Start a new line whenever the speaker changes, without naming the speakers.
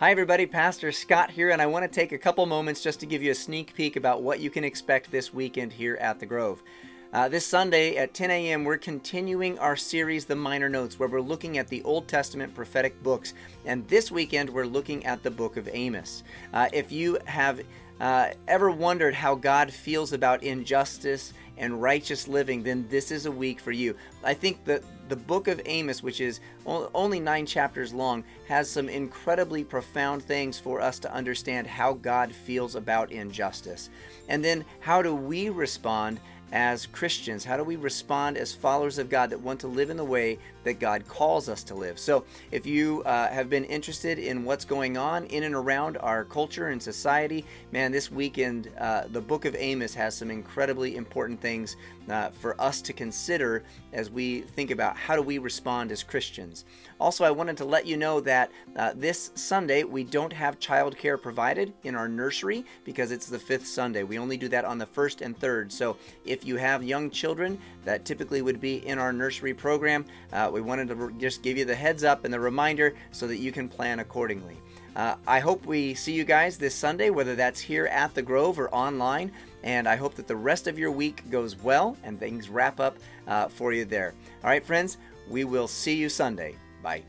Hi, everybody. Pastor Scott here, and I want to take a couple moments just to give you a sneak peek about what you can expect this weekend here at the Grove. Uh, this Sunday at 10 a.m., we're continuing our series, The Minor Notes, where we're looking at the Old Testament prophetic books. And this weekend, we're looking at the book of Amos. Uh, if you have uh, ever wondered how God feels about injustice and righteous living, then this is a week for you. I think that the book of Amos, which is only nine chapters long, has some incredibly profound things for us to understand how God feels about injustice. And then how do we respond as Christians? How do we respond as followers of God that want to live in the way that God calls us to live? So, if you uh, have been interested in what's going on in and around our culture and society, man, this weekend, uh, the book of Amos has some incredibly important things uh, for us to consider as we think about how do we respond as Christians. Also, I wanted to let you know that uh, this Sunday we don't have childcare provided in our nursery because it's the fifth Sunday. We only do that on the first and third. So, if if you have young children that typically would be in our nursery program, uh, we wanted to just give you the heads up and the reminder so that you can plan accordingly. Uh, I hope we see you guys this Sunday, whether that's here at the Grove or online. And I hope that the rest of your week goes well and things wrap up uh, for you there. All right, friends, we will see you Sunday. Bye.